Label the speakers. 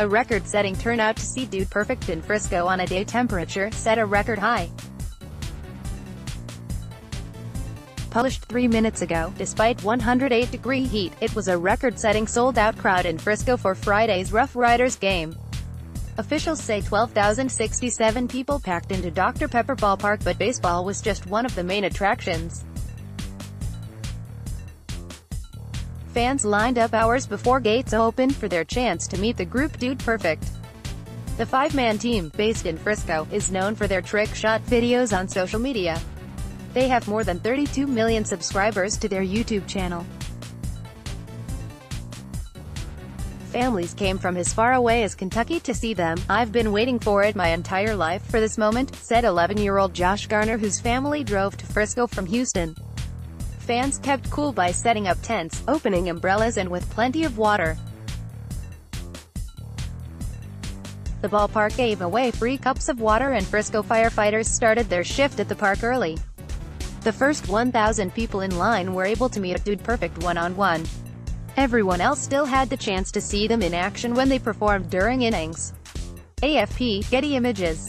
Speaker 1: A record-setting turnout to see Dude Perfect in Frisco on a day temperature set a record high. Published three minutes ago, despite 108-degree heat, it was a record-setting sold-out crowd in Frisco for Friday's Rough Riders game. Officials say 12,067 people packed into Dr. Pepper Ballpark but baseball was just one of the main attractions. Fans lined up hours before gates opened for their chance to meet the group Dude Perfect. The five-man team, based in Frisco, is known for their trick shot videos on social media. They have more than 32 million subscribers to their YouTube channel. Families came from as far away as Kentucky to see them. I've been waiting for it my entire life for this moment, said 11-year-old Josh Garner whose family drove to Frisco from Houston. Fans kept cool by setting up tents, opening umbrellas and with plenty of water. The ballpark gave away free cups of water and Frisco firefighters started their shift at the park early. The first 1,000 people in line were able to meet a Dude Perfect one-on-one. -on -one. Everyone else still had the chance to see them in action when they performed during innings. AFP, Getty Images